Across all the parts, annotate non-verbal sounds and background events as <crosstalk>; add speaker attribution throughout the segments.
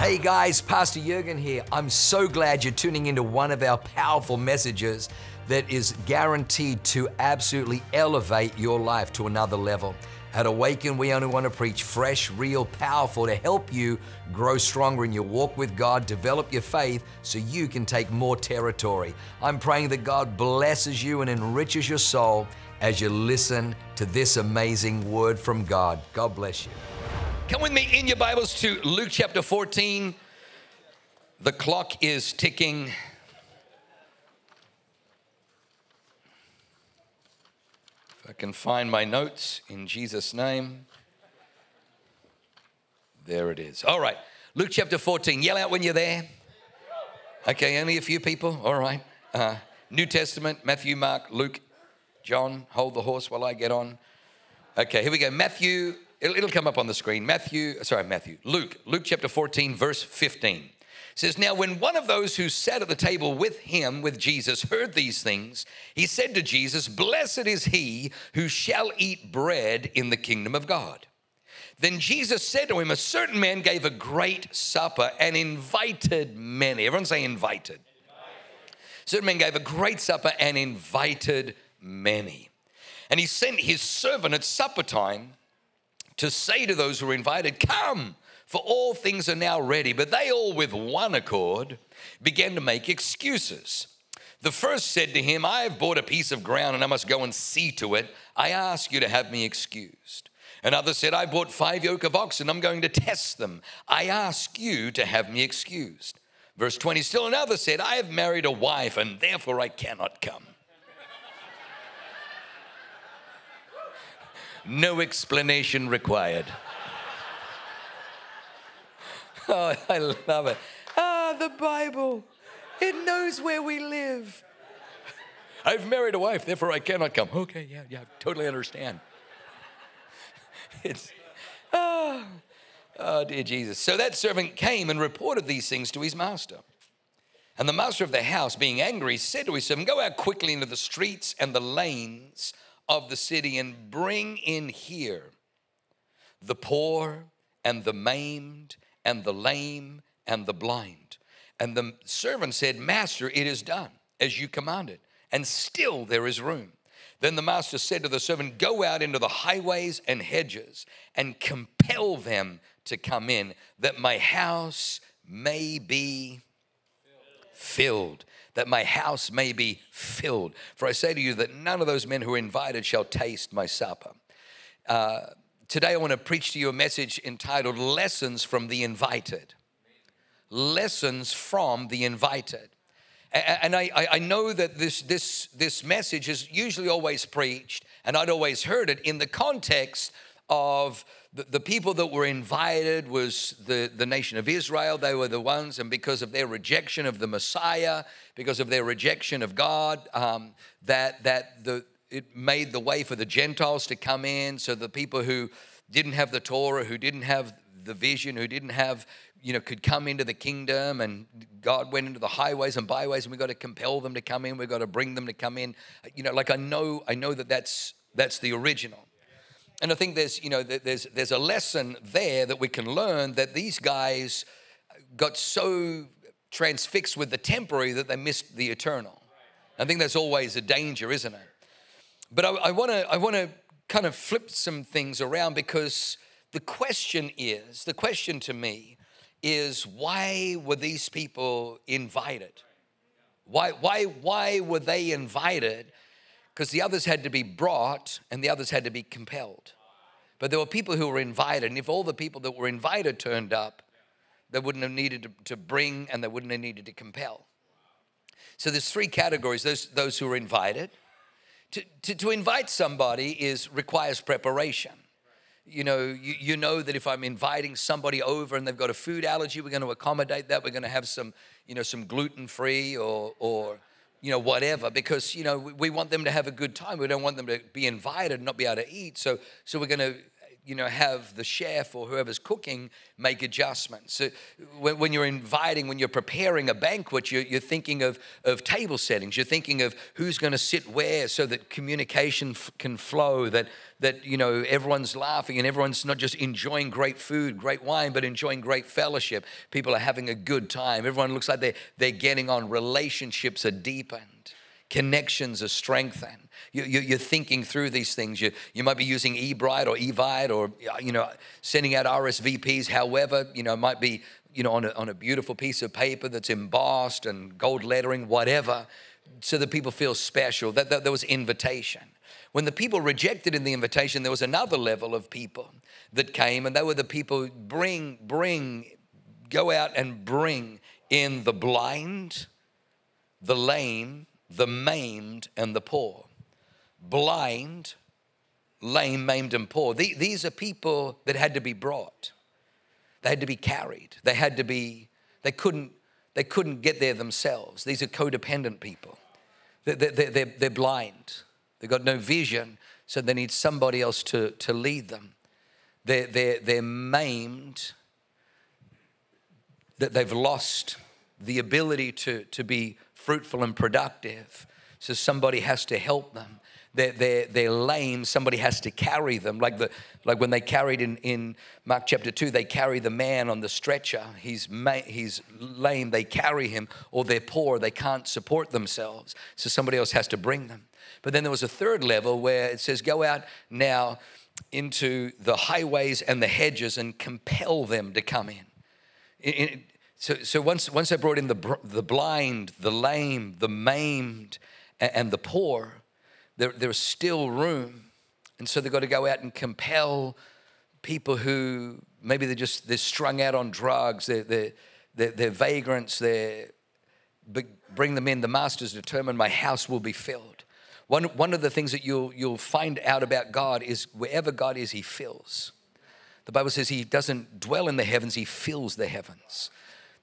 Speaker 1: Hey guys, Pastor Jurgen here. I'm so glad you're tuning into one of our powerful messages that is guaranteed to absolutely elevate your life to another level. At Awaken, we only want to preach fresh, real, powerful to help you grow stronger in your walk with God, develop your faith so you can take more territory. I'm praying that God blesses you and enriches your soul as you listen to this amazing word from God. God bless you.
Speaker 2: Come with me in your Bibles to Luke chapter 14. The clock is ticking. If I can find my notes in Jesus' name. There it is. All right. Luke chapter 14. Yell out when you're there. Okay, only a few people. All right. Uh, New Testament, Matthew, Mark, Luke, John. Hold the horse while I get on. Okay, here we go. Matthew It'll, come up on the screen. Matthew, sorry, Matthew, Luke, Luke chapter 14, verse 15 says, Now, when one of those who sat at the table with him, with Jesus, heard these things, he said to Jesus, Blessed is he who shall eat bread in the kingdom of God. Then Jesus said to him, A certain man gave a great supper and invited many. Everyone say invited. invited. Certain man gave a great supper and invited many. And he sent his servant at supper time to say to those who were invited, Come, for all things are now ready. But they all, with one accord, began to make excuses. The first said to him, I have bought a piece of ground and I must go and see to it. I ask you to have me excused. Another said, I bought five yoke of oxen, I'm going to test them. I ask you to have me excused. Verse 20, still another said, I have married a wife and therefore I cannot come. No explanation required. <laughs> Oh, I love it. Ah, the Bible. It knows where we live. I've married a wife, therefore I cannot come. Okay, yeah, yeah, totally understand. <laughs> It's, oh, oh, dear Jesus. So that servant came and reported these things to his master. And the master of the house, being angry, said to his servant, Go out quickly into the streets and the lanes of the city and bring in here the poor and the maimed and the lame and the blind. And the servant said, Master, it is done as you commanded, and still there is room. Then the master said to the servant, Go out into the highways and hedges and compel them to come in, that my house may be filled that my house may be filled. For I say to you that none of those men who are invited shall taste my supper. Uh, today, I want to preach to you a message entitled Lessons from the Invited. Lessons from the Invited. And I, I know that this, this, this message is usually always preached, and I'd always heard it in the context of the, the people that were invited was the, the nation of Israel. They were the ones, and because of their rejection of the Messiah, because of their rejection of God, um, that, that the, it made the way for the Gentiles to come in. So the people who didn't have the Torah, who didn't have the vision, who didn't have, you know, could come into the kingdom, and God went into the highways and byways, and we got to compel them to come in. We got to bring them to come in. You know, like I know, I know that that's that's the original. And I think there's, you know, there's, there's a lesson there that we can learn that these guys got so transfixed with the temporary that they missed the eternal. I think that's always a danger, isn't it? But I, want to I want to kind of flip some things around because the question is the question to me is why were these people invited? Why why why were they invited? Because the others had to be brought and the others had to be compelled. But there were people who were invited, and if all the people that were invited turned up, they wouldn't have needed to, bring and they wouldn't have needed to compel. So there's three categories those, those who are invited. To, to, to invite somebody is requires preparation you know you, you know that if i'm inviting somebody over and they've got a food allergy we're going to accommodate that we're going to have some you know some gluten free or or you know, whatever, because, you know, we want them to have a good time. We don't want them to be invited and not be able to eat. So, so we're going to, you know, have the chef or whoever's cooking make adjustments. So when, when you're inviting, when you're preparing a banquet, you're, you're thinking of, of table settings. You're thinking of who's going to sit where so that communication f- can flow, that, that, you know, everyone's laughing and everyone's not just enjoying great food, great wine, but enjoying great fellowship. People are having a good time. Everyone looks like they're, they're getting on. Relationships are deepened. Connections are strengthened you, are thinking through these things. You, you might be using eBrite or eVite or, you know, sending out RSVPs. However, you know, it might be, you know, on a, on a beautiful piece of paper that's embossed and gold lettering, whatever, so that people feel special. That, that there was invitation. When the people rejected in the invitation, there was another level of people that came, and they were the people bring, bring, go out and bring in the blind, the lame, the maimed, and the poor blind, lame, maimed, and poor. These are people that had to be brought. They had to be carried. They had to be, they couldn't, they couldn't get there themselves. These are codependent people. They're, blind. They've got no vision, so they need somebody else to, to lead them. They're, they're, they're maimed, that they've lost the ability to, to be fruitful and productive. So somebody has to help them they're, they're, they're lame, somebody has to carry them. Like, the, like when they carried in, in Mark chapter 2, they carry the man on the stretcher. He's, ma- he's lame, they carry him, or they're poor, they can't support themselves. So somebody else has to bring them. But then there was a third level where it says, Go out now into the highways and the hedges and compel them to come in. in, in so, so once, once I brought in the, the blind, the lame, the maimed, and, and the poor, there, there's still room. And so they've got to go out and compel people who maybe they're just they're strung out on drugs, they're, they're, they're, they're vagrants, they bring them in. The master's determined my house will be filled. One, one of the things that you'll, you'll find out about God is wherever God is, He fills. The Bible says He doesn't dwell in the heavens, He fills the heavens.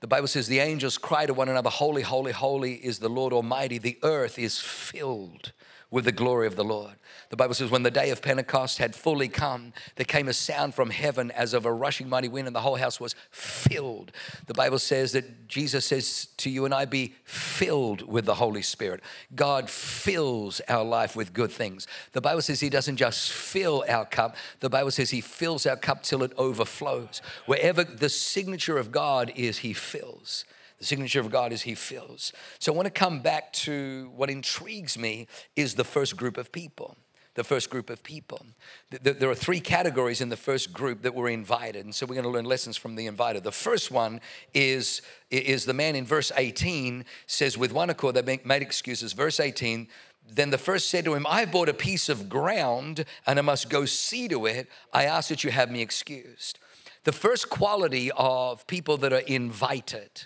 Speaker 2: The Bible says the angels cry to one another, Holy, holy, holy is the Lord Almighty. The earth is filled with the glory of the Lord. The Bible says, when the day of Pentecost had fully come, there came a sound from heaven as of a rushing mighty wind, and the whole house was filled. The Bible says that Jesus says to you and I, be filled with the Holy Spirit. God fills our life with good things. The Bible says He doesn't just fill our cup, the Bible says He fills our cup till it overflows. Wherever the signature of God is, He fills. The signature of God is He fills. So I want to come back to what intrigues me is the first group of people. The first group of people. There are three categories in the first group that were invited. And so we're going to learn lessons from the invited. The first one is, is the man in verse 18 says, with one accord, they made excuses. Verse 18, then the first said to him, I have bought a piece of ground and I must go see to it. I ask that you have me excused. The first quality of people that are invited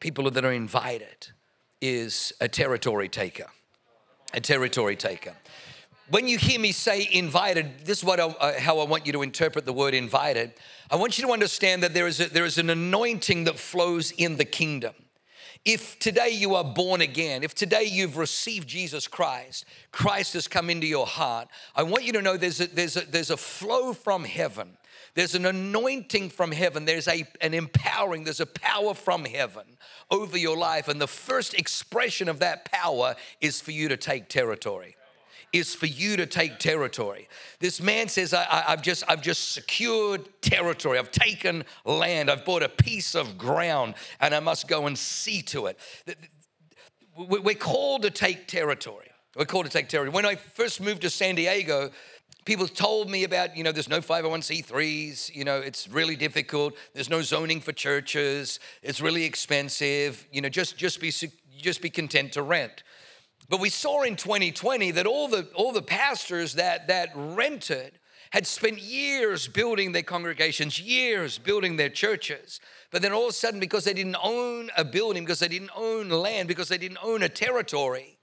Speaker 2: people that are invited is a territory taker. A territory taker. When you hear me say invited, this is what I, uh, how I want you to interpret the word invited. I want you to understand that there is, a, there is an anointing that flows in the kingdom. If today you are born again, if today you've received Jesus Christ, Christ has come into your heart, I want you to know there's a, there's a, there's a flow from heaven there's an anointing from heaven. There's a, an empowering, there's a power from heaven over your life. And the first expression of that power is for you to take territory is for you to take territory. This man says, I, have just, I've just secured territory. I've taken land. I've bought a piece of ground and I must go and see to it. We're called to take territory. We're called to take territory. When I first moved to San Diego, people told me about, you know, there's no 501c3s, you know, it's really difficult. There's no zoning for churches. It's really expensive. You know, just just be just be content to rent. But we saw in 2020 that all the all the pastors that that rented had spent years building their congregations, years building their churches. But then all of a sudden, because they didn't own a building, because they didn't own land, because they didn't own a territory,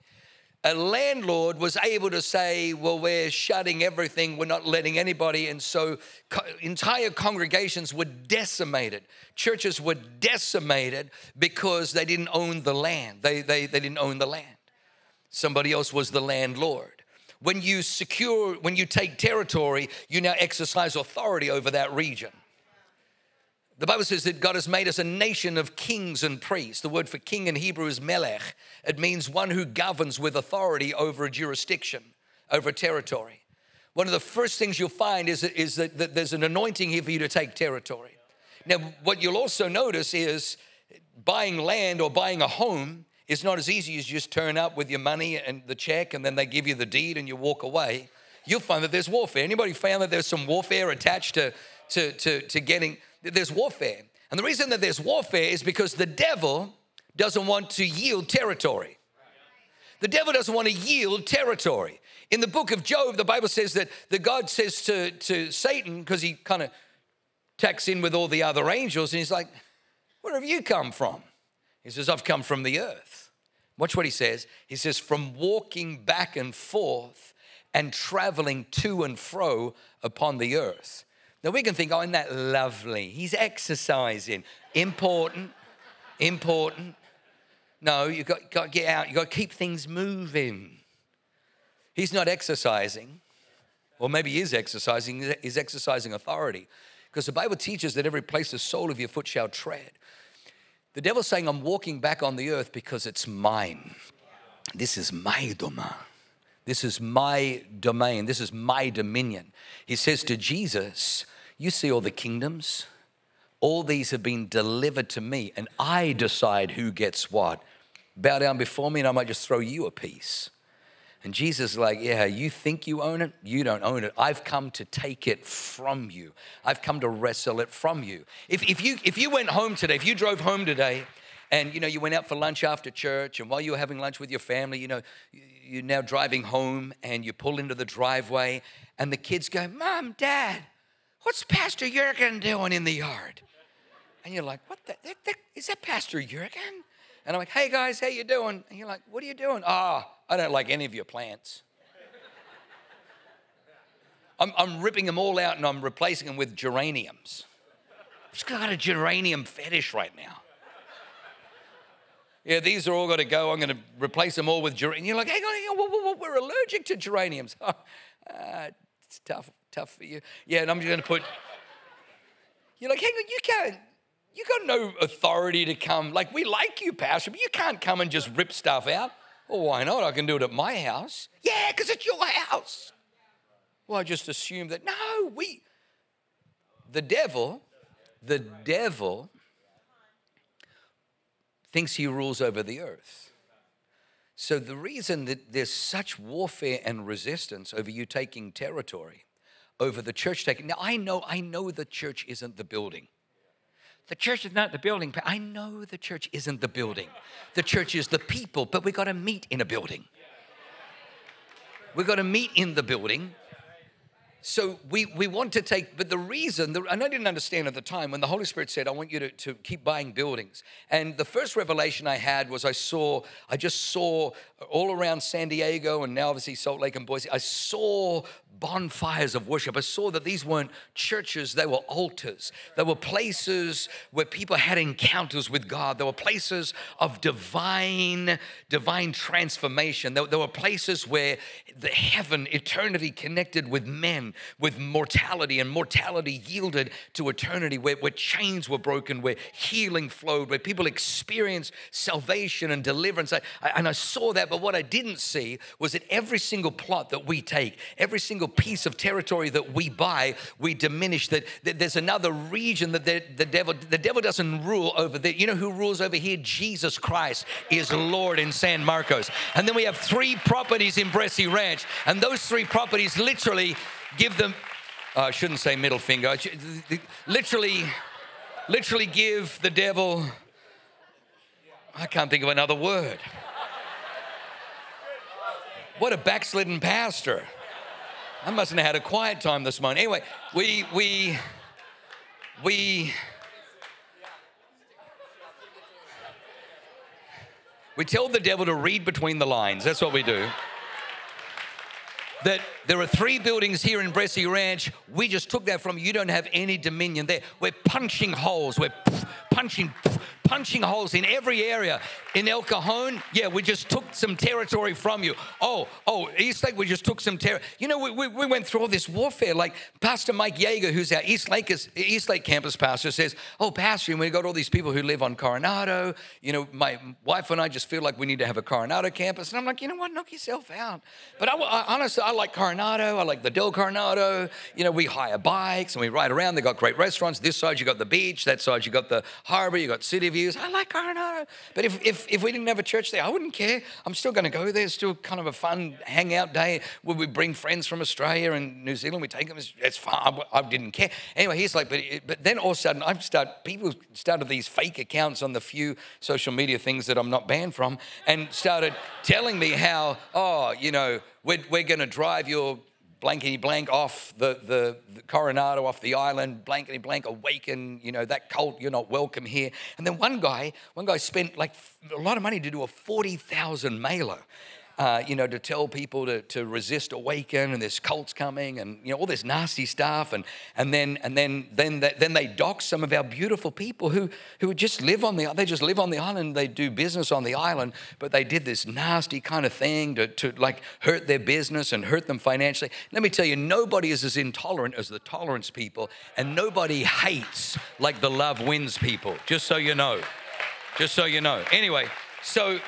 Speaker 2: a landlord was able to say, Well, we're shutting everything, we're not letting anybody. And so co- entire congregations were decimated. Churches were decimated because they didn't own the land. They, they, they didn't own the land. Somebody else was the landlord. when you secure, when you take territory, you now exercise authority over that region. The Bible says that God has made us a nation of kings and priests. The word for king in Hebrew is melech. It means one who governs with authority over a jurisdiction, over a territory. One of the first things you'll find is, is that, that there's an anointing here for you to take territory. Now, what you'll also notice is buying land or buying a home is not as easy as you just turn up with your money and the check and then they give you the deed and you walk away. You'll find that there's warfare. Anybody found that there's some warfare attached to, to, to, to getting, there's warfare. And the reason that there's warfare is because the devil doesn't want to yield territory. The devil doesn't want to yield territory. In the book of Job, the Bible says that the God says to, to Satan, because he kind of tacks in with all the other angels, and he's like, Where have you come from? He says, I've come from the earth. Watch what he says. He says, From walking back and forth and traveling to and fro upon the earth. Now we can think, oh, isn't that lovely? He's exercising. Important, important. No, you've got, got to get out, you've got to keep things moving. He's not exercising, or maybe he is exercising, he's exercising authority. Because the Bible teaches that every place the sole of your foot shall tread. The devil's saying, I'm walking back on the earth because it's mine. This is my domain. This is my domain. This is my dominion. He says to Jesus, you see all the kingdoms? All these have been delivered to me, and I decide who gets what. Bow down before me, and I might just throw you a piece. And Jesus is like, Yeah, you think you own it? You don't own it. I've come to take it from you. I've come to wrestle it from you. If, if, you, if you went home today, if you drove home today, and you know you went out for lunch after church and while you were having lunch with your family you know you're now driving home and you pull into the driveway and the kids go mom dad What's Pastor Jurgen doing in the yard? And you're like, What the? Is that Pastor Jurgen? And I'm like, Hey guys, how you doing? And you're like, What are you doing? Ah, oh, I don't like any of your plants. I'm, I'm ripping them all out and I'm replacing them with geraniums. I've just got a geranium fetish right now. Yeah, these are all going to go. I'm going to replace them all with geraniums. You're like, hang on, hang on, we're allergic to geraniums. <laughs> uh, it's tough tough for you. Yeah, and I'm just going to put. You're like, hang on, you can't. You got no authority to come. Like, we like you, Pastor, but you can't come and just rip stuff out. Well, why not? I can do it at my house. Yeah, because it's your house. Well, I just assume that. No, we. The devil, the devil thinks he rules over the earth. So, the reason that there's such warfare and resistance over you taking territory over the church taking. Now I know, I know the church isn't the building. The church is not the building. But I know the church isn't the building. The church is the people, but we got to meet in a building. We got to meet in the building so we, we want to take, but the reason, the, and I didn't understand at the time when the Holy Spirit said, I want you to, to keep buying buildings. And the first revelation I had was I saw, I just saw all around San Diego and now obviously Salt Lake and Boise, I saw bonfires of worship. I saw that these weren't churches, they were altars. They were places where people had encounters with God. There were places of divine, divine transformation. There, there were places where the heaven, eternity connected with men, with mortality, and mortality yielded to eternity, where, where chains were broken, where healing flowed, where people experienced salvation and deliverance. I, I, and I saw that, but what I didn't see was that every single plot that we take, every single piece of territory that we buy, we diminish that, that there's another region that the, the devil the devil doesn't rule over there. You know who rules over here? Jesus Christ is Lord in San Marcos. And then we have three properties in Bressi Ranch, and those three properties literally give them uh, I shouldn't say middle finger. Literally literally give the devil I can't think of another word. What a backslidden pastor. I mustn't have had a quiet time this morning. Anyway, we, we, we, we tell the devil to read between the lines. That's what we do. That There are three buildings here in Bressi Ranch. We just took that from you. You don't have any dominion there. We're punching holes. We're punching punching holes in every area. In El Cajon, yeah, we just took some territory from you. Oh, oh, Eastlake, we just took some territory. You know, we, we, we, went through all this warfare. Like Pastor Mike Yeager, who's our East Lake, East Lake campus pastor, says, Oh, Pastor, and we got all these people who live on Coronado. You know, my wife and I just feel like we need to have a Coronado campus. And I'm like, you know what, knock yourself out. But I, I, honestly, I like Coronado. I like the Del Coronado. You know, we hire bikes and we ride around. They've got great restaurants. This side, you've got the beach. That side, you've got the harbor. You've got city views. I like Coronado. But if, if, if we didn't have a church there, I wouldn't care. I'm still going to go there. It's still kind of a fun hangout day where we bring friends from Australia and New Zealand. We take them. It's, fun. I, I, didn't care. Anyway, he's like, but, but then all of a sudden, I start, people started these fake accounts on the few social media things that I'm not banned from and started telling me how, oh, you know, we're, we're going to drive your blankety blank off the, the, the, Coronado, off the island, blankety blank, awaken, you know, that cult, you're not welcome here. And then one guy, one guy spent like a lot of money to do a 40,000 mailer uh, you know, to tell people to, to resist awaken and there's cults coming and, you know, all this nasty stuff. And, and then, and then, then, they, then they dock some of our beautiful people who, who just live on the, they just live on the island. They do business on the island, but they did this nasty kind of thing to, to like hurt their business and hurt them financially. Let me tell you, nobody is as intolerant as the tolerance people and nobody hates like the love wins people, just so you know. Just so you know. Anyway, so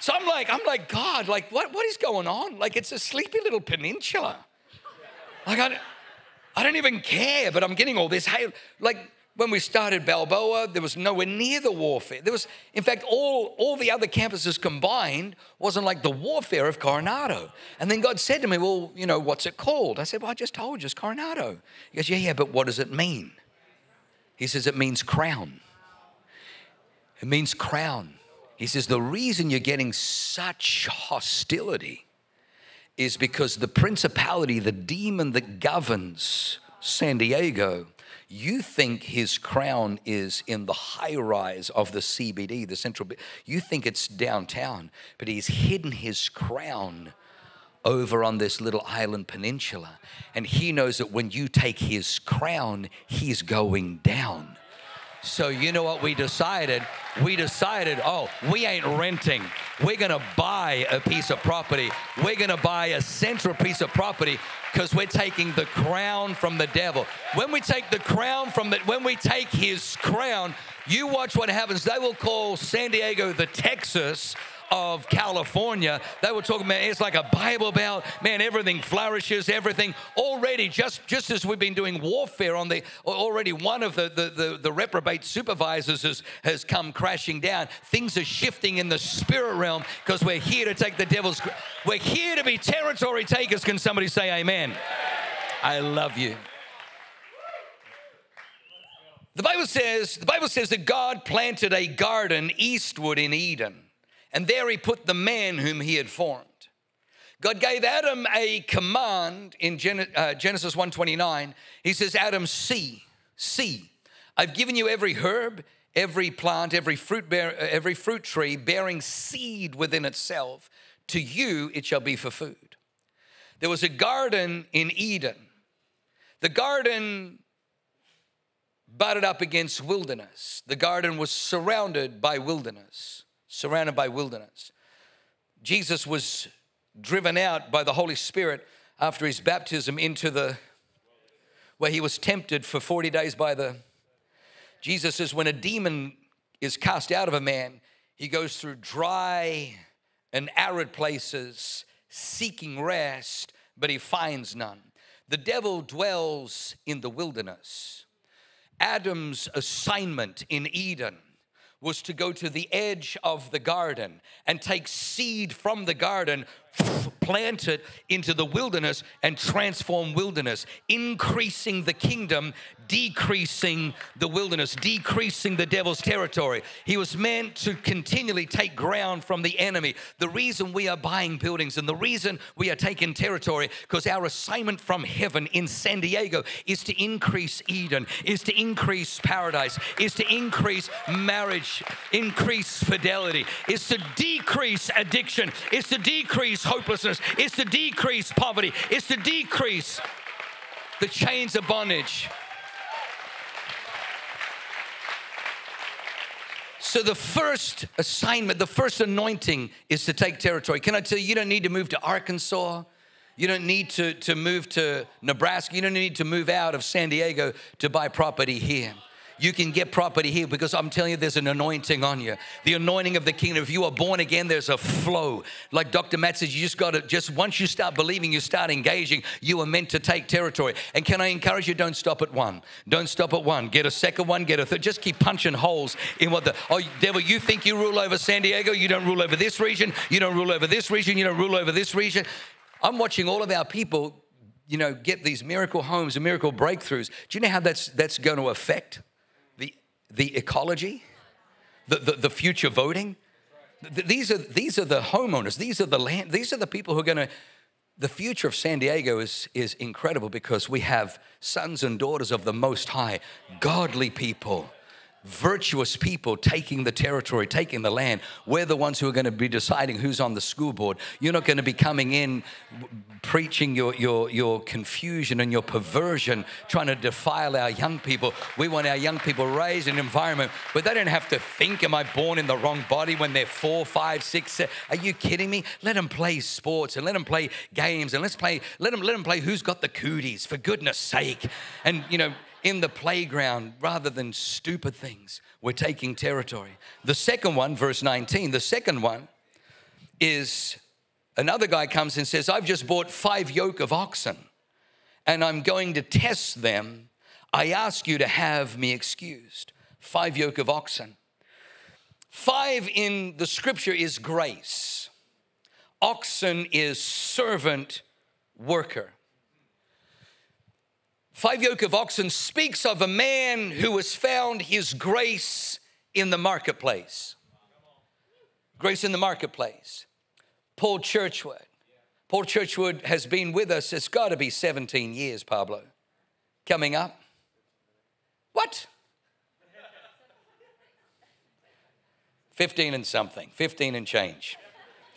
Speaker 2: so I'm like, I'm like, God, like, what, what is going on? Like, it's a sleepy little peninsula. Like, I, I don't even care, but I'm getting all this hate. Like, when we started Balboa, there was nowhere near the warfare. There was, in fact, all, all the other campuses combined wasn't like the warfare of Coronado. And then God said to me, Well, you know, what's it called? I said, Well, I just told you, it's Coronado. He goes, Yeah, yeah, but what does it mean? He says, It means crown. It means crown. He says, The reason you're getting such hostility is because the principality, the demon that governs San Diego, you think his crown is in the high rise of the CBD, the central. You think it's downtown, but he's hidden his crown over on this little island peninsula. And he knows that when you take his crown, he's going down. So, you know what we decided? We decided, oh, we ain't renting. We're gonna buy a piece of property. We're gonna buy a central piece of property because we're taking the crown from the devil. When we take the crown from the, when we take his crown, you watch what happens. They will call San Diego the Texas of California. They were talking about it's like a Bible Belt. Man, everything flourishes, everything already, just, just as we've been doing warfare on the already one of the, the, the, the reprobate supervisors has, has come crashing down. Things are shifting in the spirit realm because we're here to take the devil's we're here to be territory takers. Can somebody say amen? I love you. The Bible says, the Bible says that God planted a garden eastward in Eden and there he put the man whom he had formed. God gave Adam a command in uh, Genesis 1:29. He says, "Adam, see, see, I've given you every herb, every plant, every fruit bear, uh, every fruit tree bearing seed within itself. To you it shall be for food." There was a garden in Eden. The garden butted up against wilderness. The garden was surrounded by wilderness surrounded by wilderness. Jesus was driven out by the Holy Spirit after his baptism into the where he was tempted for 40 days by the Jesus says when a demon is cast out of a man, he goes through dry and arid places seeking rest, but he finds none. The devil dwells in the wilderness. Adam's assignment in Eden was to go to the edge of the garden and take seed from the garden, plant it into the wilderness, and transform wilderness, increasing the kingdom, decreasing the wilderness, decreasing the devil's territory. He was meant to continually take ground from the enemy. The reason we are buying buildings and the reason we are taking territory, because our assignment from heaven in San Diego is to increase Eden, is to increase paradise, is to increase marriage increase fidelity, is to decrease addiction, is to decrease hopelessness. It's to decrease poverty. It's to decrease the chains of bondage. So, the first assignment, the first anointing is to take territory. Can I tell you, you don't need to move to Arkansas. You don't need to, to move to Nebraska. You don't need to move out of San Diego to buy property here. You can get property here because I'm telling you, there's an anointing on you. The anointing of the kingdom. If you are born again, there's a flow. Like Dr. Matt says, you just got to, just once you start believing, you start engaging, you are meant to take territory. And can I encourage you, don't stop at one. Don't stop at one. Get a second one, get a third. Just keep punching holes in what the, oh, devil, you think you rule over San Diego? You don't rule over this region. You don't rule over this region. You don't rule over this region. I'm watching all of our people, you know, get these miracle homes and miracle breakthroughs. Do you know how that's that's going to affect the ecology, the the, the future voting? These are these are the homeowners. These are the land. These are the people who are going to. The future of San Diego is is incredible because we have sons and daughters of the Most High, godly people virtuous people taking the territory, taking the land. We're the ones who are going to be deciding who's on the school board. You're not going to be coming in preaching your, your, your confusion and your perversion, trying to defile our young people. We want our young people raised in an environment where they don't have to think, Am I born in the wrong body when they're four, five, six, seven? Are you kidding me? Let them play sports and let them play games and let's play, let them, let them play who's got the cooties, for goodness sake. And, you know, in the playground rather than stupid things. We're taking territory. The second one, verse 19, the second one is another guy comes and says, I've just bought five yoke of oxen and I'm going to test them. I ask you to have me excused. Five yoke of oxen. Five in the scripture is grace, oxen is servant worker. Five yoke of oxen speaks of a man who has found his grace in the marketplace. Grace in the marketplace. Paul Churchwood. Paul Churchwood has been with us, it's got to be 17 years, Pablo. Coming up. What? 15 and something, 15 and change.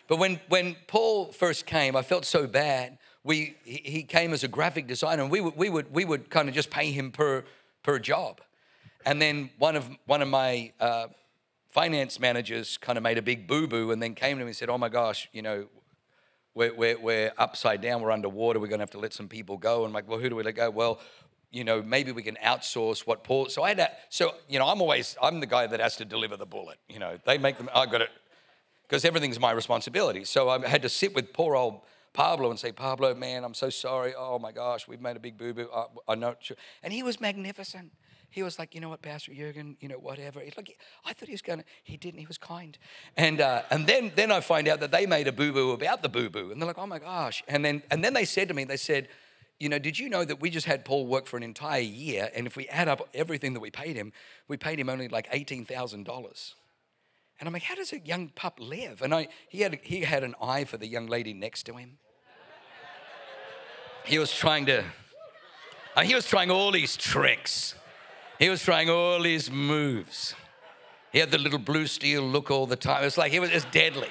Speaker 2: But when, when Paul first came, I felt so bad we, he came as a graphic designer and we would, we would, we would kind of just pay him per, per job. And then one of, one of my uh, finance managers kind of made a big boo-boo and then came to me and said, oh my gosh, you know, we're, we're, we're upside down, we're underwater, we're gonna have to let some people go. And I'm like, well, who do we let go? Well, you know, maybe we can outsource what Paul. So I had, to, so you know, I'm always, I'm the guy that has to deliver the bullet. You know, they make them. I got it because everything's my responsibility. So I had to sit with poor old Pablo and say, Pablo, man, I'm so sorry. Oh my gosh, we've made a big boo boo. I, I'm not sure. And he was magnificent. He was like, you know what, Pastor Jurgen, you know, whatever. like, I thought he was going to, he didn't, he was kind. And, uh, and then, then I find out that they made a boo boo about the boo boo. And they're like, oh my gosh. And then, and then they said to me, they said, you know, did you know that we just had Paul work for an entire year? And if we add up everything that we paid him, we paid him only like $18,000. And I'm like, how does a young pup live? And I, he, had, he had an eye for the young lady next to him. He was trying to, uh, he was trying all these tricks. He was trying all these moves. He had the little blue steel look all the time. It was like he was just deadly,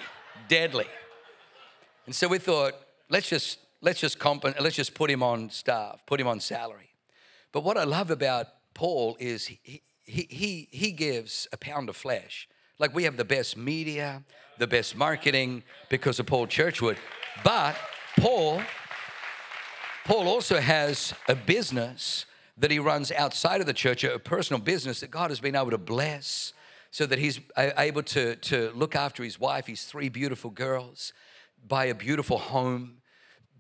Speaker 2: deadly. And so we thought, let's just let's just comp- let's just put him on staff, put him on salary. But what I love about Paul is he, he, he, he gives a pound of flesh. Like we have the best media, the best marketing because of Paul Churchwood. But Paul Paul also has a business that he runs outside of the church, a personal business that God has been able to bless so that he's able to, to look after his wife, his three beautiful girls, buy a beautiful home.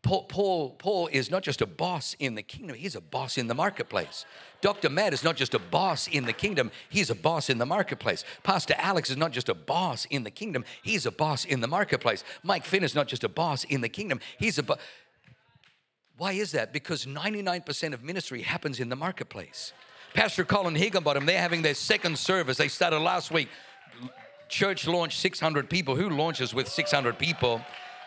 Speaker 2: Paul, Paul, Paul is not just a boss in the kingdom, he's a boss in the marketplace. Dr. Matt is not just a boss in the kingdom, he's a boss in the marketplace. Pastor Alex is not just a boss in the kingdom, he's a boss in the marketplace. Mike Finn is not just a boss in the kingdom, he's a boss. Why is that? Because 99% of ministry happens in the marketplace. Pastor Colin Higginbottom, they're having their second service. They started last week. Church launched 600 people. Who launches with 600 people?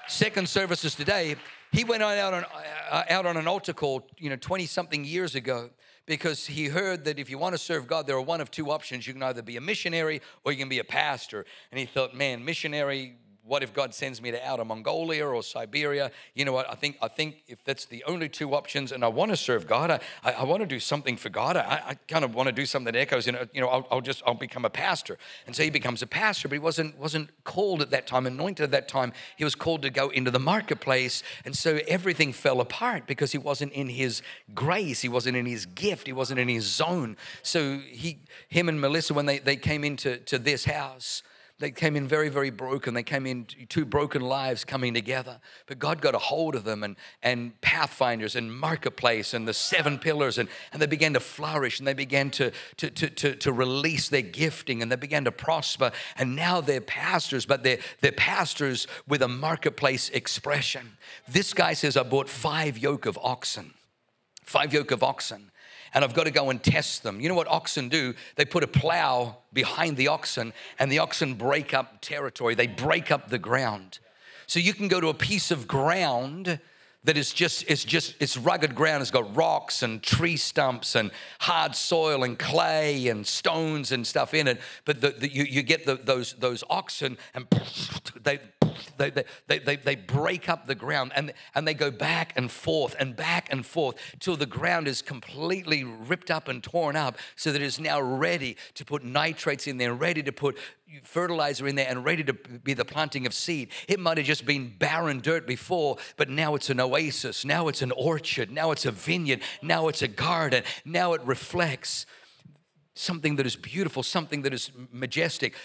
Speaker 2: Second services today. He went out on, uh, out on an altar call, you know, 20 something years ago because he heard that if you want to serve God, there are one of two options. You can either be a missionary or you can be a pastor. And he thought, man, missionary what if God sends me to outer Mongolia or Siberia? You know what? I think I think if that's the only two options, and I want to serve God, I, I, I want to do something for God. I, I kind of want to do something that echoes. You know, you know, I'll, I'll, just I'll become a pastor. And so he becomes a pastor, but he wasn't wasn't called at that time, anointed at that time. He was called to go into the marketplace, and so everything fell apart because he wasn't in his grace, he wasn't in his gift, he wasn't in his zone. So he, him and Melissa, when they they came into to this house they came in very, very broken. They came in two broken lives coming together. But God got a hold of them and, and Pathfinders and Marketplace and the seven pillars. And, and they began to flourish and they began to, to, to, to, to release their gifting and they began to prosper. And now they're pastors, but they're, they're pastors with a marketplace expression. This guy says, I bought five yoke of oxen. Five yoke of oxen and I've got to go and test them. You know what oxen do? They put a plow behind the oxen, and the oxen break up territory, they break up the ground. So you can go to a piece of ground that is just it's just it's rugged ground. It's got rocks and tree stumps and hard soil and clay and stones and stuff in it. But the, the, you, you get the, those those oxen and <laughs> they they, they, they, they break up the ground and, and they go back and forth and back and forth till the ground is completely ripped up and torn up so that it is now ready to put nitrates in there, ready to put fertilizer in there and ready to be the planting of seed. It might have just been barren dirt before, but now it's an oasis. Now it's an orchard. Now it's a vineyard. Now it's a garden. Now it reflects something that is beautiful, something that is majestic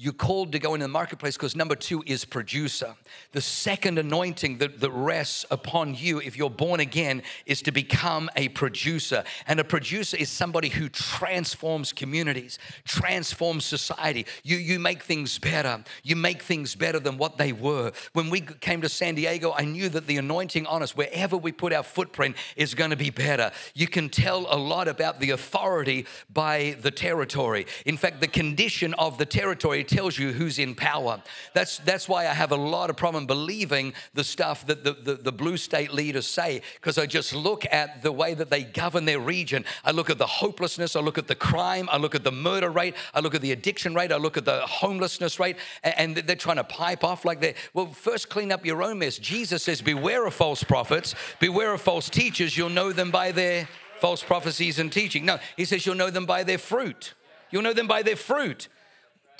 Speaker 2: you're called to go into the marketplace because number two is producer. The second anointing that, that rests upon you if you're born again is to become a producer. And a producer is somebody who transforms communities, transforms society. You, you make things better. You make things better than what they were. When we came to San Diego, I knew that the anointing on us, wherever we put our footprint, is going to be better. You can tell a lot about the authority by the territory. In fact, the condition of the territory tells you who's in power. That's, that's why I have a lot of problem believing the stuff that the, the, the blue state leaders say, because I just look at the way that they govern their region. I look at the hopelessness, I look at the crime, I look at the murder rate, I look at the addiction rate, I look at the homelessness rate, and, and they're trying to pipe off like that. Well, first clean up your own mess. Jesus says, Beware of false prophets, beware of false teachers. You'll know them by their false prophecies and teaching. No, he says, You'll know them by their fruit. You'll know them by their fruit.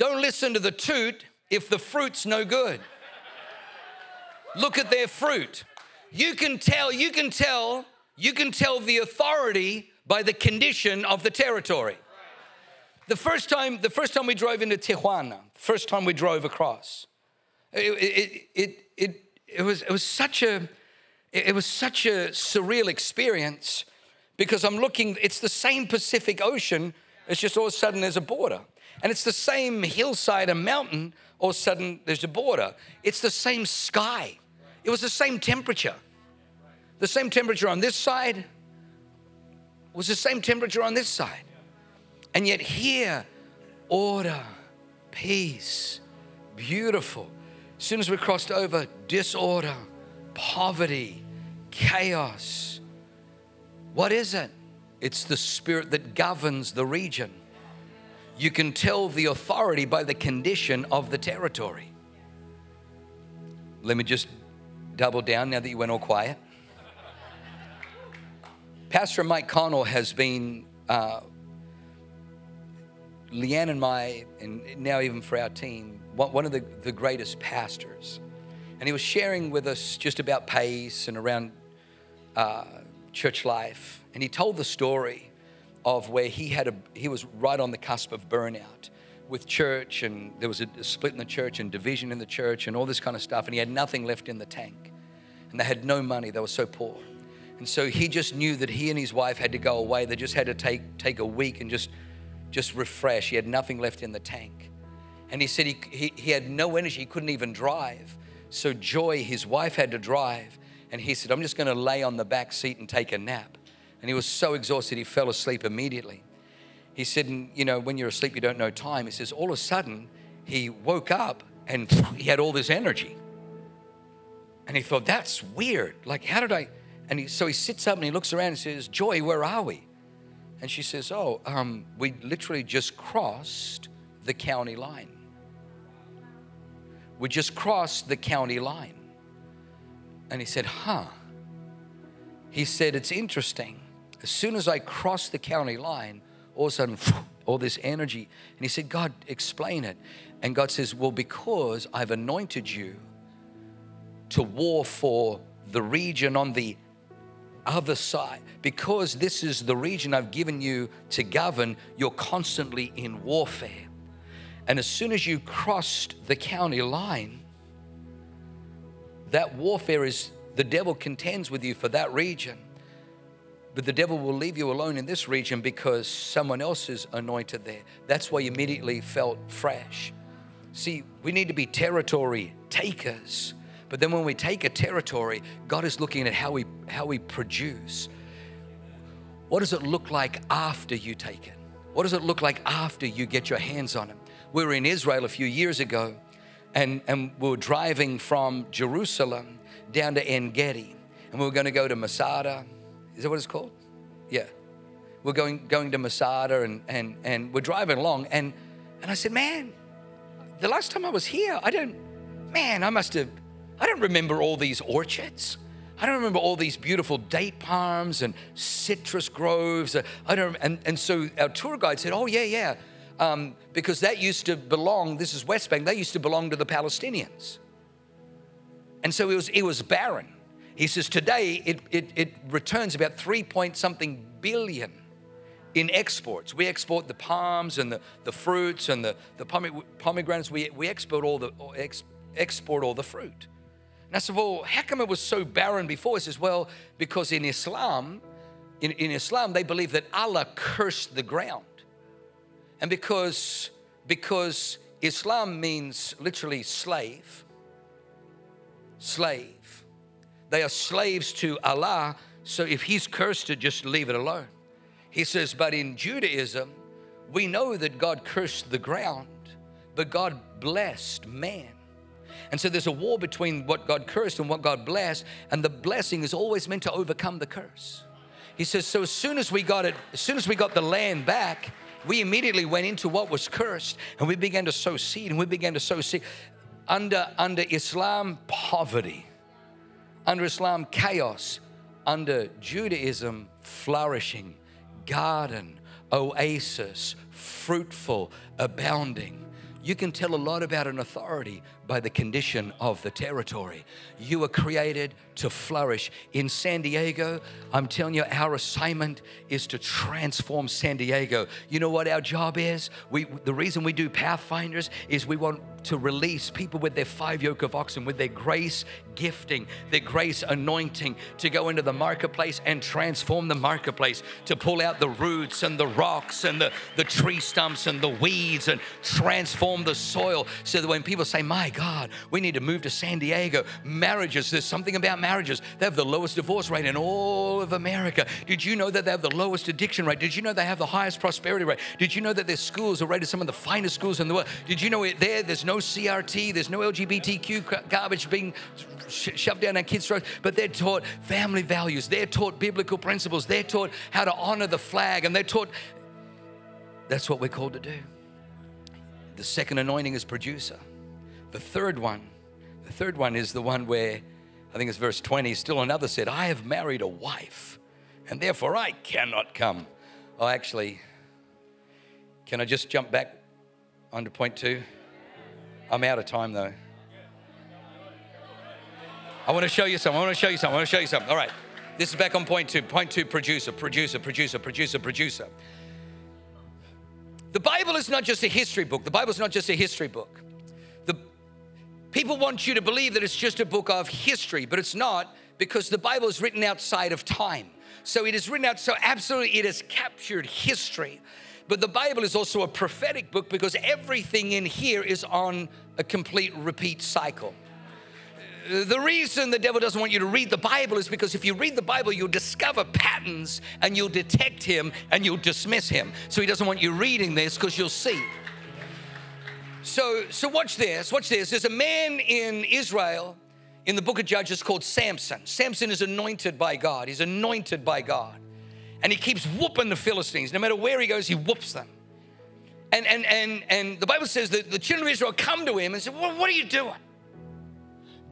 Speaker 2: Don't listen to the toot if the fruit's no good. Look at their fruit. You can tell, you can tell, you can tell the authority by the condition of the territory. The first time, the first time we drove into Tijuana, first time we drove across, it, it, it, it, was, it was such a, it was such a surreal experience because I'm looking, it's the same Pacific Ocean, it's just all of a sudden there's a border. And it's the same hillside and mountain, all of a sudden there's a border. It's the same sky. It was the same temperature. The same temperature on this side was the same temperature on this side. And yet here, order, peace, beautiful. As soon as we crossed over, disorder, poverty, chaos. What is it? It's the spirit that governs the region. You can tell the authority by the condition of the territory. Let me just double down now that you went all quiet. Pastor Mike Connell has been, uh, Leanne and my, and now even for our team, one of the, the greatest pastors. And he was sharing with us just about pace and around uh, church life. And he told the story of where he had a he was right on the cusp of burnout with church and there was a, split in the church and division in the church and all this kind of stuff and he had nothing left in the tank. And they had no money they were so poor. And so he just knew that he and his wife had to go away. They just had to take take a week and just just refresh. He had nothing left in the tank. And he said he, he, he had no energy. He couldn't even drive. So joy his wife had to drive. And he said i'm just going to lay on the back seat and take a nap and he was so exhausted, he fell asleep immediately. He said, You know, when you're asleep, you don't know time. He says, All of a sudden, he woke up and <laughs> he had all this energy. And he thought, That's weird. Like, how did I? And he, so he sits up and he looks around and says, Joy, where are we? And she says, Oh, um, we literally just crossed the county line. We just crossed the county line. And he said, Huh. He said, It's interesting. As soon as I crossed the county line, all of a sudden, all this energy. And he said, God, explain it. And God says, Well, because I've anointed you to war for the region on the other side, because this is the region I've given you to govern, you're constantly in warfare. And as soon as you crossed the county line, that warfare is the devil contends with you for that region. But the devil will leave you alone in this region because someone else is anointed there. That's why you immediately felt fresh. See, we need to be territory takers. But then when we take a territory, God is looking at how we how we produce. What does it look like after you take it? What does it look like after you get your hands on it? We were in Israel a few years ago and, and we were driving from Jerusalem down to En Gedi. And we were going to go to Masada. Is that what it's called? Yeah. We're going going to Masada and and and we're driving along and and I said, man, the last time I was here, I don't, man, I must have, I don't remember all these orchards. I don't remember all these beautiful date palms and citrus groves. I don't, and, and so our tour guide said, oh, yeah, yeah, um, because that used to belong, this is West Bank, that used to belong to the Palestinians. And so it was, it was barren. He says today it, it, it returns about three point something billion in exports. We export the palms and the, the fruits and the, the pomegranates. We, we export, all the, ex, export all the fruit. And I said, well, how come it was so barren before? He says, well, because in Islam, in, in Islam, they believe that Allah cursed the ground. And because, because Islam means literally slave, slave. They are slaves to Allah, so if He's cursed it, just leave it alone. He says, but in Judaism, we know that God cursed the ground, but God blessed man. And so there's a war between what God cursed and what God blessed, and the blessing is always meant to overcome the curse. He says, so as soon as we got it, as soon as we got the land back, we immediately went into what was cursed and we began to sow seed and we began to sow seed. Under, under Islam, poverty. Under Islam, chaos. Under Judaism, flourishing garden, oasis, fruitful, abounding. You can tell a lot about an authority by the condition of the territory. You were created to flourish. In San Diego, I'm telling you, our assignment is to transform San Diego. You know what our job is? We, the reason we do Pathfinders is we want to release people with their five yoke of oxen, with their grace gifting, their grace anointing, to go into the marketplace and transform the marketplace, to pull out the roots and the rocks and the, the tree stumps and the weeds and transform the soil so that when people say, My God, God, we need to move to San Diego. Marriages, there's something about marriages. They have the lowest divorce rate in all of America. Did you know that they have the lowest addiction rate? Did you know they have the highest prosperity rate? Did you know that their schools are rated some of the finest schools in the world? Did you know it there? There's no CRT, there's no LGBTQ garbage being shoved down our kids' throats, but they're taught family values, they're taught biblical principles, they're taught how to honor the flag, and they're taught that's what we're called to do. The second anointing is producer. The third one, the third one is the one where I think it's verse 20, still another said, I have married a wife, and therefore I cannot come. Oh, actually, can I just jump back onto point two? I'm out of time though. I want to show you something. I want to show you something. I want to show you something. All right. This is back on point two. Point two producer, producer, producer, producer, producer. The Bible is not just a history book. The Bible is not just a history book. People want you to believe that it's just a book of history, but it's not because the Bible is written outside of time. So it is written out, so absolutely it has captured history. But the Bible is also a prophetic book because everything in here is on a complete repeat cycle. The reason the devil doesn't want you to read the Bible is because if you read the Bible, you'll discover patterns and you'll detect him and you'll dismiss him. So he doesn't want you reading this because you'll see. So, so watch this, watch this. There's a man in Israel in the book of Judges called Samson. Samson is anointed by God. He's anointed by God. And he keeps whooping the Philistines. No matter where he goes, he whoops them. And, and, and, and the Bible says that the children of Israel come to him and say, well, What are you doing?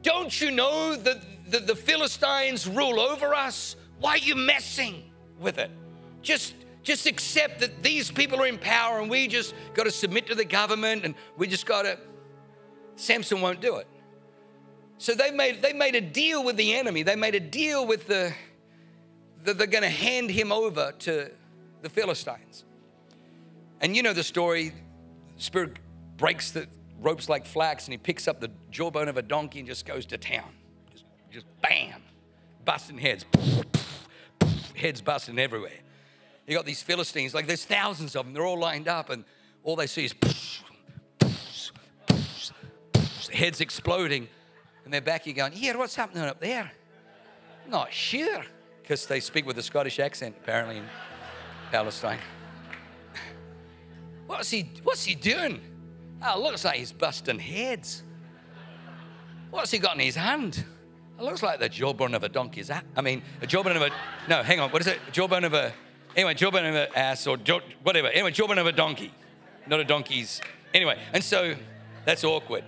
Speaker 2: Don't you know that the, the Philistines rule over us? Why are you messing with it? Just just accept that these people are in power and we just got to submit to the government and we just got to. Samson won't do it. So they made, they made a deal with the enemy. They made a deal with the, that they're going to hand him over to the Philistines. And you know the story. Spirit breaks the ropes like flax and he picks up the jawbone of a donkey and just goes to town. Just, just bam, busting heads. <laughs> Heads busting everywhere. You got these Philistines, like there's thousands of them. They're all lined up, and all they see is heads exploding. And they're back here going, Yeah, what's happening up there? Not sure. Because they speak with a Scottish accent, apparently, in Palestine. What's he, what's he doing? Oh, looks like he's busting heads. What's he got in his hand? It looks like the jawbone of a donkey's. I mean, a jawbone of a. No, hang on. What is it? A jawbone of a. Anyway, jawbone of an ass or whatever. Anyway, jawbone of a donkey. Not a donkey's. Anyway, and so that's awkward.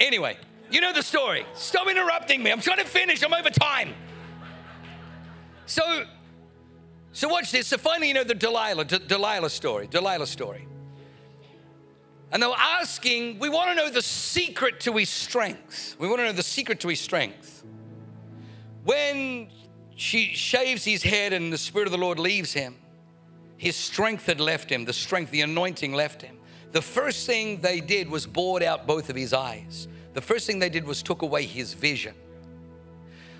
Speaker 2: Anyway, you know the story. Stop interrupting me. I'm trying to finish. I'm over time. So, so watch this. So finally, you know the Delilah, D- Delilah story. Delilah story. And they were asking, we want to know the secret to his strength. We want to know the secret to his strength. When she shaves his head and the Spirit of the Lord leaves him, his strength had left him, the strength, the anointing left him. The first thing they did was bored out both of his eyes. The first thing they did was took away his vision.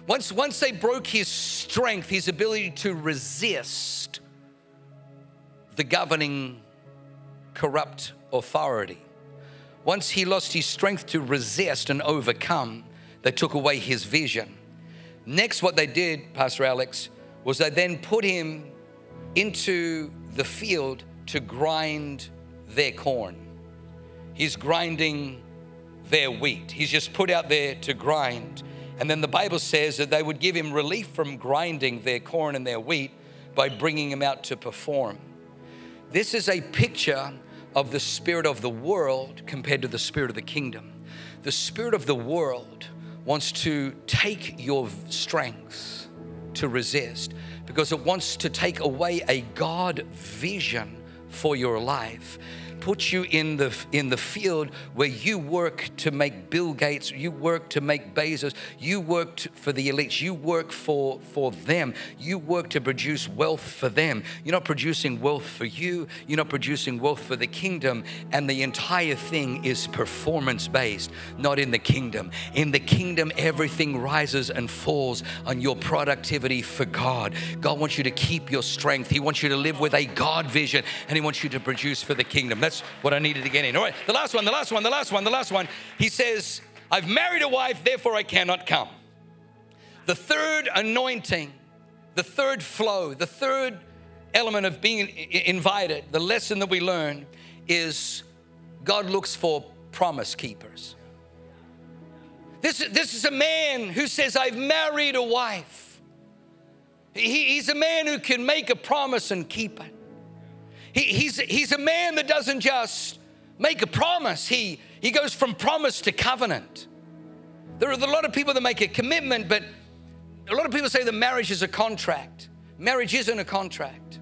Speaker 2: Once, once they broke his strength, his ability to resist the governing corrupt authority, once he lost his strength to resist and overcome, they took away his vision. Next, what they did, Pastor Alex, was they then put him into the field to grind their corn. He's grinding their wheat. He's just put out there to grind. And then the Bible says that they would give him relief from grinding their corn and their wheat by bringing him out to perform. This is a picture of the spirit of the world compared to the spirit of the kingdom. The spirit of the world wants to take your strength to resist because it wants to take away a God vision for your life put you in the in the field where you work to make Bill Gates, you work to make Bezos, you work for the elites, you work for for them, you work to produce wealth for them. You're not producing wealth for you, you're not producing wealth for the kingdom, and the entire thing is performance based, not in the kingdom. In the kingdom, everything rises and falls on your productivity for God. God wants you to keep your strength. He wants you to live with a God vision, and He wants you to produce for the kingdom. That's that's what I needed to get in. All right, the last one, the last one, the last one, the last one. He says, I've married a wife, therefore I cannot come. The third anointing, the third flow, the third element of being invited, the lesson that we learn is God looks for promise keepers. This, this is a man who says, I've married a wife. He, he's a man who can make a promise and keep it. He, he's, he's a man that doesn't just make a promise, he, he goes from promise to covenant. There are a lot of people that make a commitment, but a lot of people say that marriage is a contract. Marriage isn't a contract.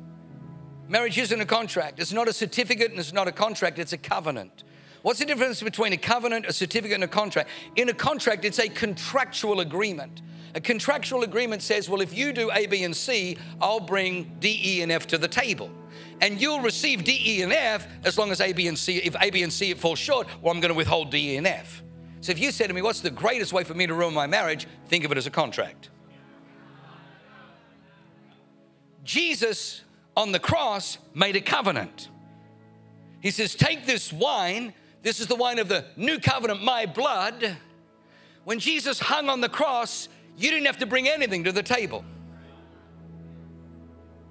Speaker 2: Marriage isn't a contract. It's not a certificate and it's not a contract, it's a covenant. What's the difference between a covenant, a certificate, and a contract? In a contract, it's a contractual agreement. A contractual agreement says, well, if you do A, B, and C, I'll bring D, E, and F to the table and you'll receive D, E, and F as long as A, B, and C. If A, B, and C fall short, well, I'm going to withhold D, E, and F. So if you say to me, What's the greatest way for me to ruin my marriage? Think of it as a contract. Jesus on the cross made a covenant. He says, Take this wine. This is the wine of the new covenant, my blood. When Jesus hung on the cross, you didn't have to bring anything to the table.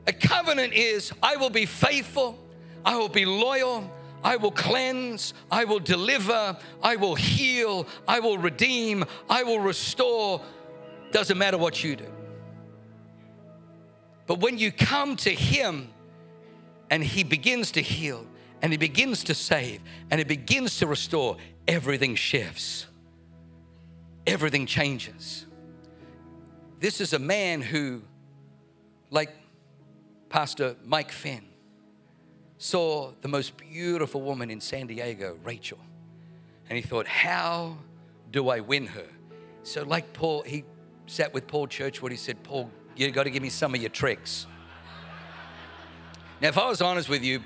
Speaker 2: A covenant is I will be faithful, I will be loyal, I will cleanse, I will deliver, I will heal, I will redeem, I will restore. Doesn't matter what you do. But when you come to Him and He begins to heal and he begins to save and he begins to restore, everything shifts. Everything changes. This is a man who, like Pastor Mike Finn, saw the most beautiful woman in San Diego, Rachel. And he thought, how do I win her? So, like Paul, he sat with Paul Churchward. He said, Paul, you got to give me some of your tricks. Now, if I was honest with you,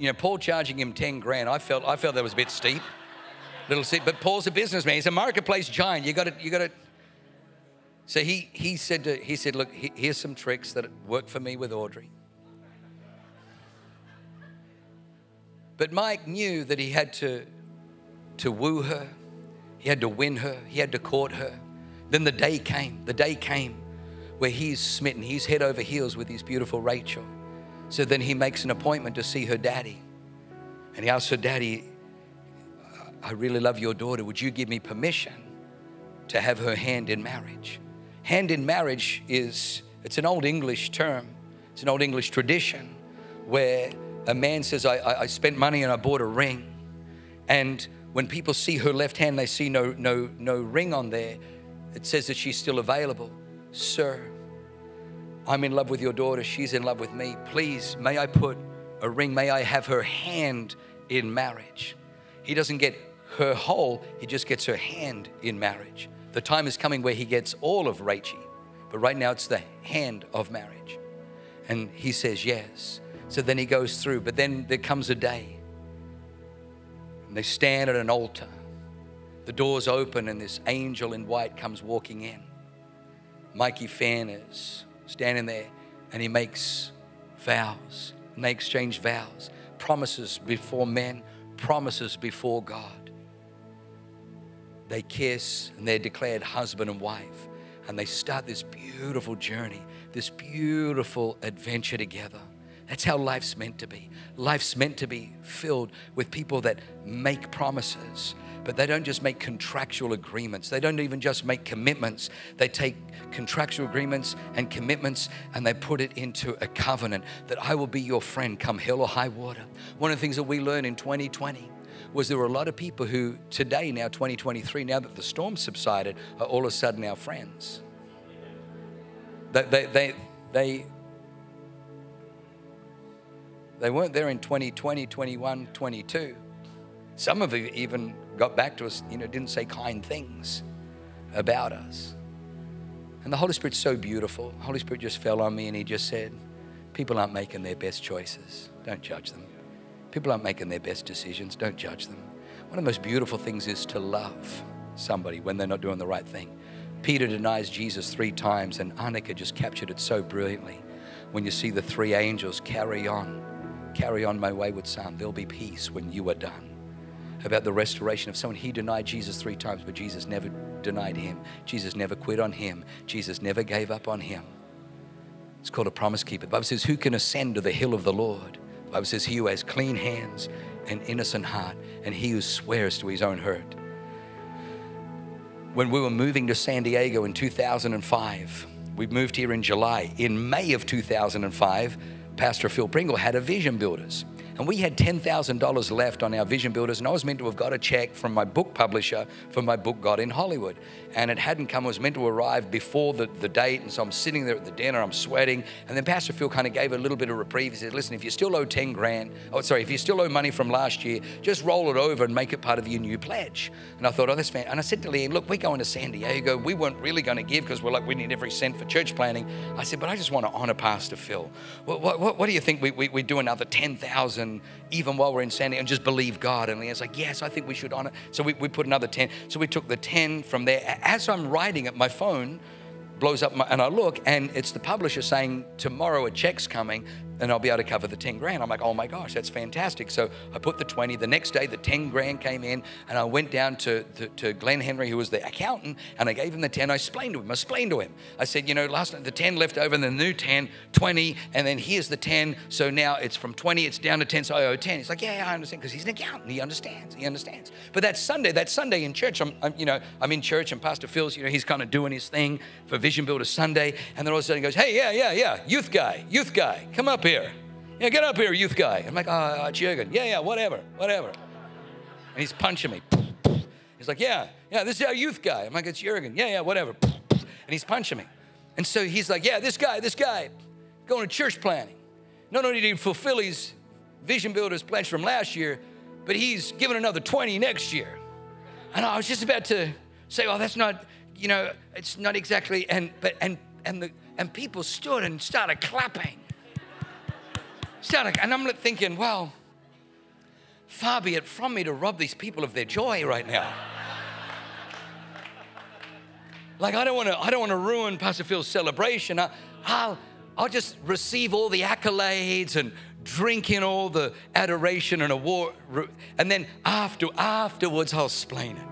Speaker 2: you know, Paul charging him 10 grand, I felt, I felt that was a bit steep. Little steep. But Paul's a businessman. He's a marketplace giant. You got to, you got to. So he, he said, to, he said, look, here's some tricks that work for me with Audrey. But Mike knew that he had to, to woo her, he had to win her, he had to court her. Then the day came, the day came where he's smitten, he's head over heels with his beautiful Rachel. So then he makes an appointment to see her daddy. And he asks her, Daddy, I really love your daughter. Would you give me permission to have her hand in marriage? Hand in marriage is, it's an old English term, it's an old English tradition where a man says, I, I, I spent money and I bought a ring. And when people see her left hand, they see no, no, no ring on there. It says that she's still available. Sir, I'm in love with your daughter. She's in love with me. Please, may I put a ring? May I have her hand in marriage? He doesn't get her whole, he just gets her hand in marriage. The time is coming where he gets all of Rachel, but right now it's the hand of marriage. And he says yes. So then he goes through, but then there comes a day. And they stand at an altar. The doors open, and this angel in white comes walking in. Mikey Finn is standing there, and he makes vows. And they exchange vows, promises before men, promises before God. They kiss, and they're declared husband and wife. And they start this beautiful journey, this beautiful adventure together. That's how life's meant to be. Life's meant to be filled with people that make promises, but they don't just make contractual agreements. They don't even just make commitments. They take contractual agreements and commitments and they put it into a covenant that I will be your friend come hell or high water. One of the things that we learned in 2020 was there were a lot of people who today, now 2023, now that the storm subsided, are all of a sudden our friends. They, they, they, they they weren't there in 2020, 21, 22. Some of you even got back to us, you know, didn't say kind things about us. And the Holy Spirit's so beautiful. The Holy Spirit just fell on me and He just said, People aren't making their best choices. Don't judge them. People aren't making their best decisions. Don't judge them. One of the most beautiful things is to love somebody when they're not doing the right thing. Peter denies Jesus three times, and Annika just captured it so brilliantly. When you see the three angels carry on Carry on, my wayward son. There'll be peace when you are done. About the restoration of someone, he denied Jesus three times, but Jesus never denied him. Jesus never quit on him. Jesus never gave up on him. It's called a promise keeper. The Bible says, Who can ascend to the hill of the Lord? Bible says, He who has clean hands and innocent heart, and he who swears to his own hurt. When we were moving to San Diego in 2005, we moved here in July. In May of 2005, Pastor Phil Pringle had a Vision Builders. And we had $10,000 left on our Vision Builders, and I was meant to have got a check from my book publisher for my book, God in Hollywood and it hadn't come. It was meant to arrive before the, the date. And so I'm sitting there at the dinner, I'm sweating. And then Pastor Phil kind of gave a little bit of reprieve. He said, Listen, if you still owe 10 grand, oh, sorry, if you still owe money from last year, just roll it over and make it part of your new pledge. And I thought, Oh, that's fair. And I said to Leanne, Look, we're going to San Diego. We weren't really going to give because we're like, we need every cent for church planting. I said, But I just want to honor Pastor Phil. What, what, what do you think we, we, we do another 10,000 even while we're in San and just believe God? And Leanne's like, Yes, I think we should honor. So we, we put another 10. So we took the 10 from there as I'm writing it, my phone blows up my, and I look and it's the publisher saying tomorrow a check's coming and I'll be able to cover the 10 grand. I'm like, oh my gosh, that's fantastic. So I put the 20. The next day, the 10 grand came in, and I went down to, to, to Glenn Henry, who was the accountant, and I gave him the 10. I explained to him, I explained to him. I said, you know, last night the 10 left over, and the new 10, 20, and then here's the 10. So now it's from 20, it's down to 10, so I owe 10. He's like, yeah, yeah, I understand, because he's an accountant. He understands. He understands. But that Sunday, that Sunday in church, I'm, I'm, you know, I'm in church, and Pastor Phil's, you know, he's kind of doing his thing for Vision Builder Sunday, and then all of a sudden he goes, hey, yeah, yeah, yeah, youth guy, youth guy, come up here. Yeah, get up here, youth guy. I'm like, uh, uh, oh, it's Jurgen. Yeah, yeah, whatever, whatever. And he's punching me. He's like, yeah, yeah, this is our youth guy. I'm like, it's Jurgen. Yeah, yeah, whatever. And he's punching me. And so he's like, yeah, this guy, this guy, going to church planting. Not only did he fulfill his vision builders pledge from last year, but he's given another 20 next year. And I was just about to say, oh, that's not, you know, it's not exactly, and, but, and, and the, and people stood and started clapping. Started, and I'm thinking, well, far be it from me to rob these people of their joy right now. Like I don't want to, I don't want to ruin Pastor Phil's celebration. I, I'll, I'll just receive all the accolades and drink in all the adoration and award, and then after afterwards I'll explain it.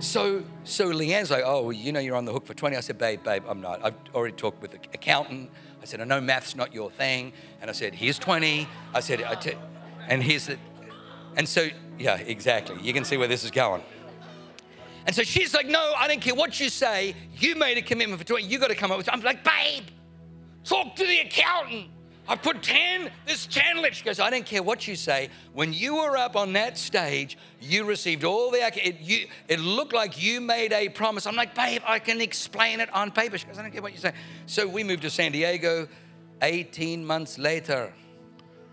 Speaker 2: So, so Leanne's like, oh, well, you know, you're on the hook for 20. I said, babe, babe, I'm not. I've already talked with the accountant. I said, I know math's not your thing. And I said, here's 20. I said, I t- and here's the, and so, yeah, exactly. You can see where this is going. And so she's like, no, I don't care what you say. You made a commitment for 20. You got to come up with, I'm like, babe, talk to the accountant. I put 10, there's 10 left. She goes, I don't care what you say. When you were up on that stage, you received all the, it, you, it looked like you made a promise. I'm like, babe, I can explain it on paper. She goes, I don't care what you say. So we moved to San Diego 18 months later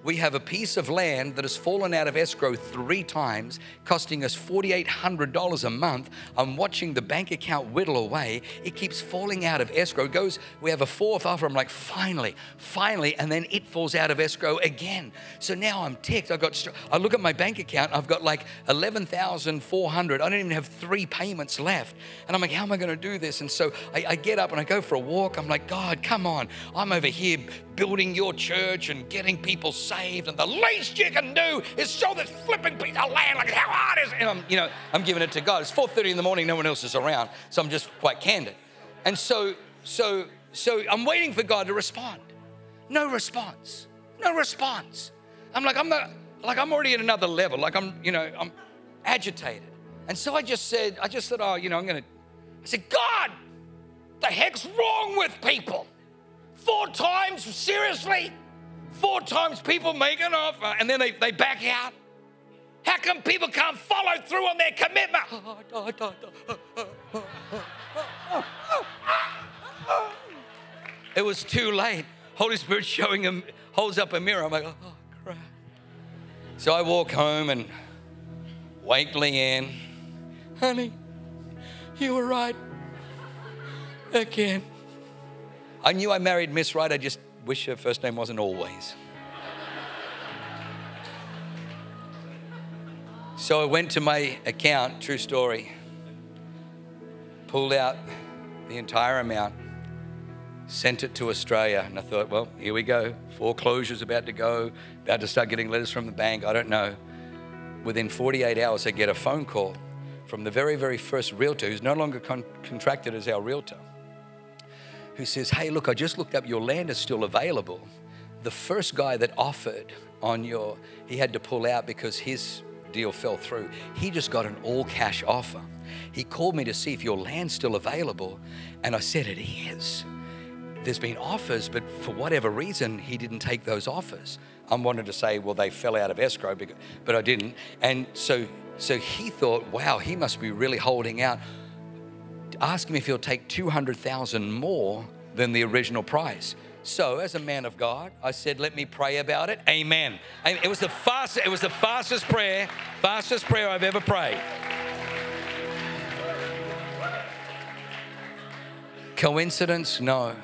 Speaker 2: we have a piece of land that has fallen out of escrow three times, costing us $4,800 a month. I'm watching the bank account whittle away. It keeps falling out of escrow. It goes, we have a fourth offer. I'm like, finally, finally. And then it falls out of escrow again. So now I'm ticked. I've got, I look at my bank account. I've got like 11,400. I don't even have three payments left. And I'm like, how am I going to do this? And so I, I get up and I go for a walk. I'm like, God, come on. I'm over here building your church and getting people saved saved, and the least you can do is show this flipping piece of land like how hard is it? And I'm, you know, I'm giving it to God. It's 4:30 in the morning, no one else is around, so I'm just quite candid. And so, so, so I'm waiting for God to respond. No response. No response. I'm like, I'm not, like I'm already at another level. Like I'm, you know, I'm agitated. And so I just said, I just said, oh, you know, I'm gonna, I said, God, the heck's wrong with people? Four times? Seriously? Four times people make an offer and then they, they back out. How come people can't follow through on their commitment? It was too late. Holy Spirit showing him, holds up a mirror. I'm like, oh, crap. So I walk home and wake Leanne. Honey, you were right. Again. I knew I married Miss Right. I just wish her first name wasn't always. So I went to my account, true story, pulled out the entire amount, sent it to Australia, and I thought, well, here we go. Foreclosure's about to go, about to start getting letters from the bank, I don't know. Within 48 hours, I get a phone call from the very, very first realtor who's no longer con- contracted as our realtor who says, Hey, look, I just looked up your land is still available. The first guy that offered on your, he had to pull out because his deal fell through. He just got an all cash offer. He called me to see if your land's still available. And I said, It is. There's been offers, but for whatever reason, he didn't take those offers. I wanted to say, well, they fell out of escrow, but I didn't. And so, so he thought, wow, he must be really holding out ask him if he'll take 200,000 more than the original price. So, as a man of God, I said, "Let me pray about it." Amen. It was the fastest. It was the fastest prayer, fastest prayer I've ever prayed. Coincidence? No.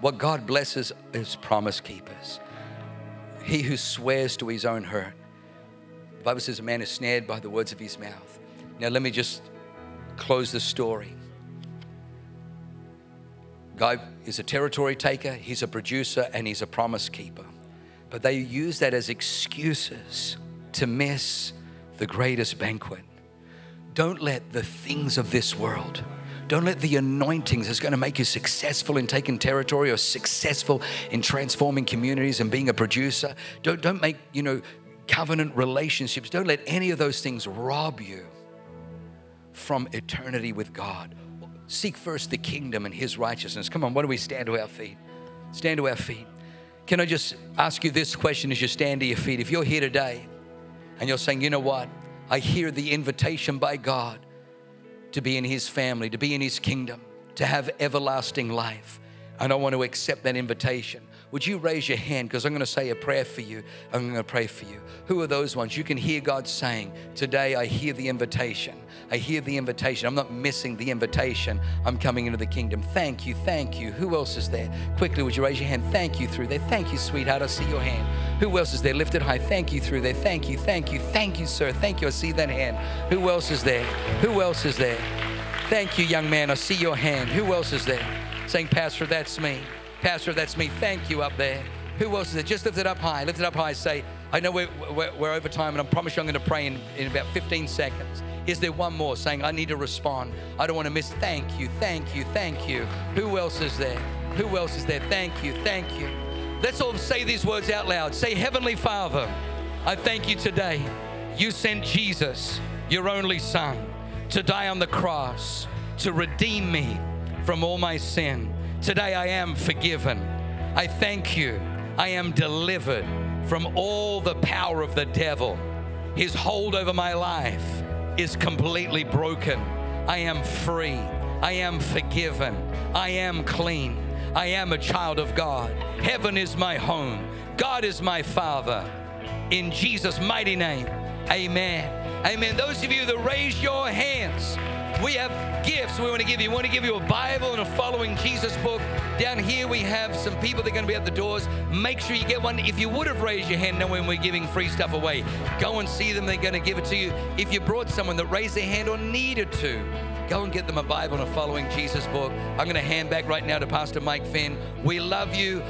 Speaker 2: What God blesses is promise keepers. He who swears to his own hurt. The Bible says a man is snared by the words of his mouth. Now, let me just close the story. Guy is a territory taker, he's a producer, and he's a promise keeper. But they use that as excuses to miss the greatest banquet. Don't let the things of this world, don't let the anointings that's going to make you successful in taking territory or successful in transforming communities and being a producer, don't, don't make, you know, covenant relationships, don't let any of those things rob you from eternity with God. Seek first the kingdom and his righteousness. Come on, why don't we stand to our feet? Stand to our feet. Can I just ask you this question as you stand to your feet? If you're here today and you're saying, you know what? I hear the invitation by God to be in His family, to be in His kingdom, to have everlasting life. And I want to accept that invitation. Would you raise your hand? Because I'm going to say a prayer for you. I'm going to pray for you. Who are those ones? You can hear God saying, Today I hear the invitation. I hear the invitation. I'm not missing the invitation. I'm coming into the kingdom. Thank you. Thank you. Who else is there? Quickly, would you raise your hand? Thank you through there. Thank you, sweetheart. I see your hand. Who else is there? Lift it high. Thank you through there. Thank you. Thank you. Thank you, sir. Thank you. I see that hand. Who else is there? Who else is there? Thank you, young man. I see your hand. Who else is there? Saying, Pastor, that's me. Pastor, that's me. Thank you up there. Who else is there? Just lift it up high. Lift it up high. Say, I know we're, we're, we're over time, and I promise you I'm going to pray in, in about 15 seconds. Is there one more saying, I need to respond? I don't want to miss. Thank you, thank you, thank you. Who else is there? Who else is there? Thank you, thank you. Let's all say these words out loud. Say, Heavenly Father, I thank you today. You sent Jesus, your only Son, to die on the cross to redeem me from all my sin. Today I am forgiven. I thank you. I am delivered from all the power of the devil. His hold over my life is completely broken. I am free. I am forgiven. I am clean. I am a child of God. Heaven is my home. God is my Father. In Jesus' mighty name, amen. Amen. Those of you that raise your hands, we have gifts we want to give you. We want to give you a Bible and a Following Jesus book. Down here, we have some people that are going to be at the doors. Make sure you get one. If you would have raised your hand knowing we're giving free stuff away, go and see them. They're going to give it to you. If you brought someone that raised their hand or needed to, go and get them a Bible and a Following Jesus book. I'm going to hand back right now to Pastor Mike Finn. We love you.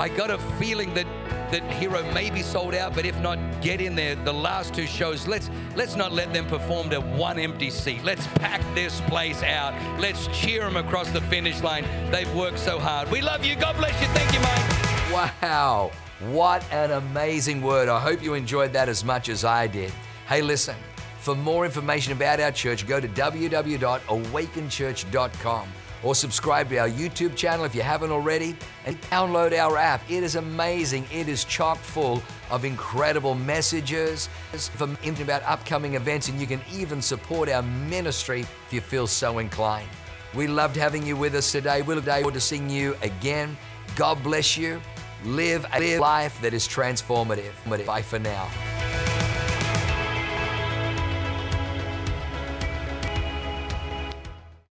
Speaker 2: I got a feeling that that Hero may be sold out, but if not, get in there. The last two shows, let's let's not let them perform to one empty seat. Let's pack this place out. Let's cheer them across the finish line. They've worked so hard. We love you. God bless you. Thank you, Mike.
Speaker 1: Wow. What an amazing word. I hope you enjoyed that as much as I did. Hey, listen, for more information about our church, go to www.awakenchurch.com or subscribe to our YouTube channel if you haven't already and download our app. It is amazing. It is chock full of incredible messages about upcoming events and you can even support our ministry if you feel so inclined. We loved having you with us today. We look forward to seeing you again. God bless you. Live a life that is transformative. Bye for now.